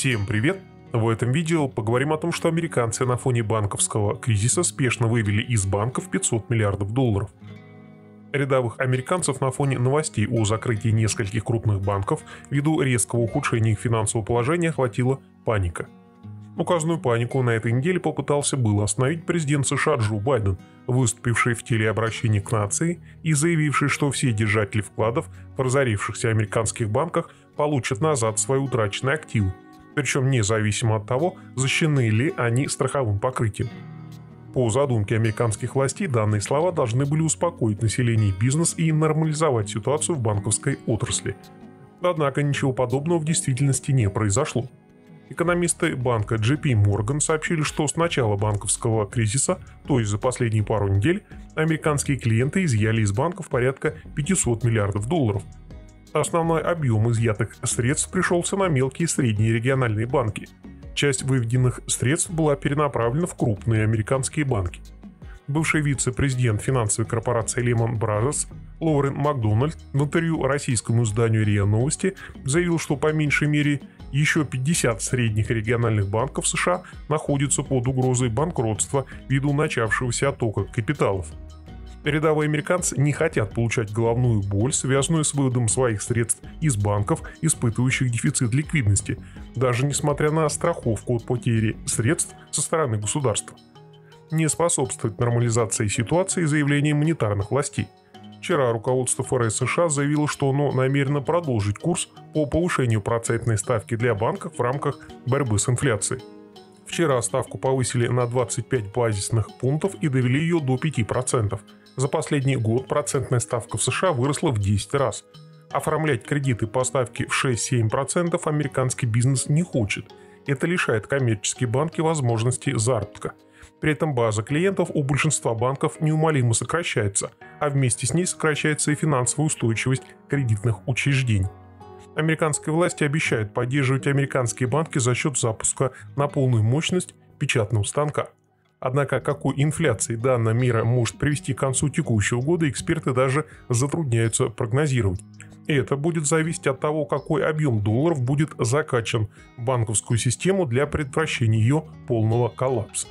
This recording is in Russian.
Всем привет! В этом видео поговорим о том, что американцы на фоне банковского кризиса спешно вывели из банков 500 миллиардов долларов. Рядовых американцев на фоне новостей о закрытии нескольких крупных банков ввиду резкого ухудшения их финансового положения хватила паника. Указанную панику на этой неделе попытался было остановить президент США Джо Байден, выступивший в телеобращении к нации и заявивший, что все держатели вкладов в разорившихся американских банках получат назад свои утраченные активы, причем независимо от того, защищены ли они страховым покрытием. По задумке американских властей данные слова должны были успокоить население и бизнес и нормализовать ситуацию в банковской отрасли. Однако ничего подобного в действительности не произошло. Экономисты банка JP Morgan сообщили, что с начала банковского кризиса, то есть за последние пару недель, американские клиенты изъяли из банков порядка 500 миллиардов долларов – Основной объем изъятых средств пришелся на мелкие и средние региональные банки. Часть выведенных средств была перенаправлена в крупные американские банки. Бывший вице-президент финансовой корпорации Lehman Brothers Лорен Макдональд в интервью российскому изданию РИА Новости заявил, что по меньшей мере еще 50 средних региональных банков США находятся под угрозой банкротства ввиду начавшегося оттока капиталов – Рядовые американцы не хотят получать головную боль, связанную с выводом своих средств из банков, испытывающих дефицит ликвидности, даже несмотря на страховку от потери средств со стороны государства. Не способствует нормализации ситуации заявление монетарных властей. Вчера руководство ФРС США заявило, что оно намерено продолжить курс по повышению процентной ставки для банков в рамках борьбы с инфляцией. Вчера ставку повысили на 25 базисных пунктов и довели ее до 5%, за последний год процентная ставка в США выросла в 10 раз. Оформлять кредиты по ставке в 6-7% американский бизнес не хочет. Это лишает коммерческие банки возможности заработка. При этом база клиентов у большинства банков неумолимо сокращается, а вместе с ней сокращается и финансовая устойчивость кредитных учреждений. Американские власти обещают поддерживать американские банки за счет запуска на полную мощность печатного станка – Однако какой инфляции данная мера может привести к концу текущего года, эксперты даже затрудняются прогнозировать. И это будет зависеть от того, какой объем долларов будет закачан в банковскую систему для предотвращения ее полного коллапса.